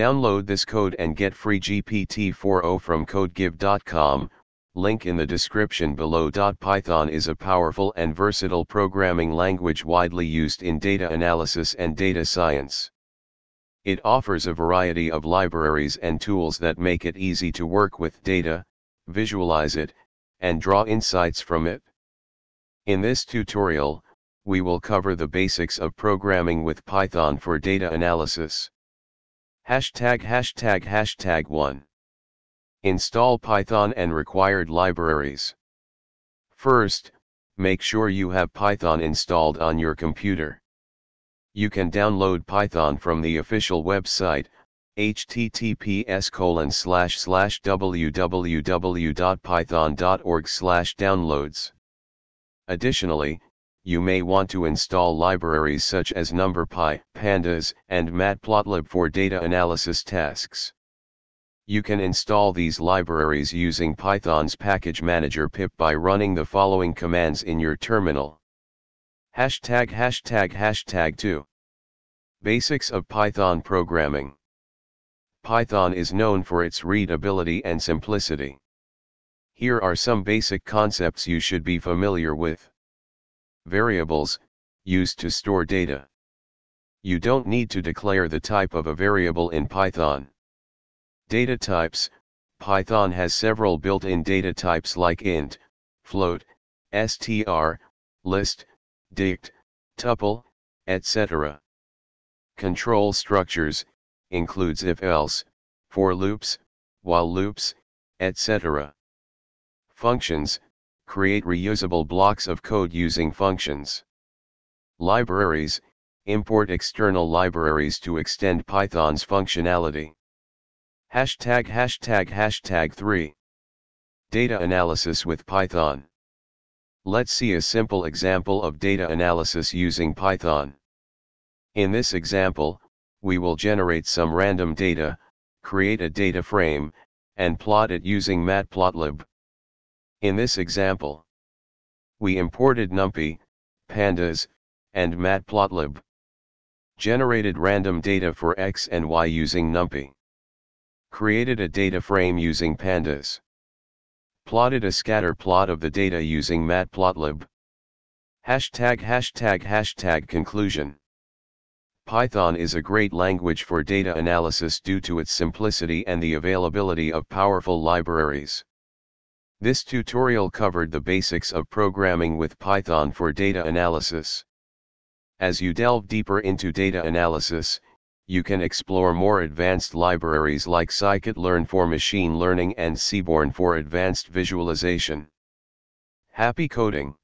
Download this code and get free GPT-4o from codegive.com, link in the description below. Python is a powerful and versatile programming language widely used in data analysis and data science. It offers a variety of libraries and tools that make it easy to work with data, visualize it, and draw insights from it. In this tutorial, we will cover the basics of programming with Python for data analysis. Hashtag hashtag hashtag 1. Install Python and required libraries. First, make sure you have Python installed on your computer. You can download Python from the official website, https colon slash slash www.python.org slash downloads. Additionally, you may want to install libraries such as NumPy, Pandas, and Matplotlib for data analysis tasks. You can install these libraries using Python's package manager pip by running the following commands in your terminal. Hashtag hashtag hashtag 2. Basics of Python programming. Python is known for its readability and simplicity. Here are some basic concepts you should be familiar with. Variables, used to store data. You don't need to declare the type of a variable in Python. Data types, Python has several built-in data types like int, float, str, list, dict, tuple, etc. Control structures, includes if-else, for loops, while loops, etc. Functions, create reusable blocks of code using functions. Libraries, import external libraries to extend Python's functionality. Hashtag hashtag hashtag 3. Data analysis with Python. Let's see a simple example of data analysis using Python. In this example, we will generate some random data, create a data frame, and plot it using Matplotlib. In this example, we imported NumPy, Pandas, and Matplotlib. Generated random data for x and y using NumPy. Created a data frame using Pandas. Plotted a scatter plot of the data using Matplotlib. Hashtag hashtag hashtag conclusion. Python is a great language for data analysis due to its simplicity and the availability of powerful libraries. This tutorial covered the basics of programming with Python for data analysis. As you delve deeper into data analysis, you can explore more advanced libraries like scikit-learn for machine learning and Seaborn for advanced visualization. Happy coding!